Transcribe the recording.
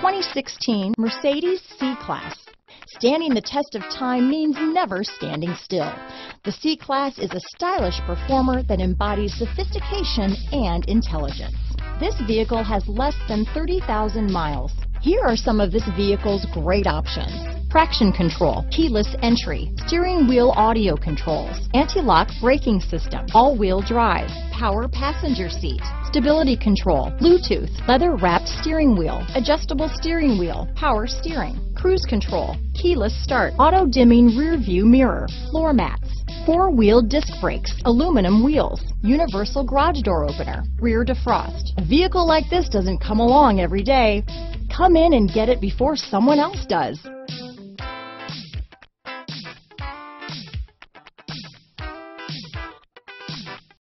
2016 Mercedes C-Class. Standing the test of time means never standing still. The C-Class is a stylish performer that embodies sophistication and intelligence. This vehicle has less than 30,000 miles. Here are some of this vehicle's great options. Traction control, keyless entry, steering wheel audio controls, anti-lock braking system, all-wheel drive, power passenger seat, stability control, Bluetooth, leather wrapped steering wheel, adjustable steering wheel, power steering, cruise control, keyless start, auto dimming rear view mirror, floor mats, four-wheel disc brakes, aluminum wheels, universal garage door opener, rear defrost. A vehicle like this doesn't come along every day. Come in and get it before someone else does.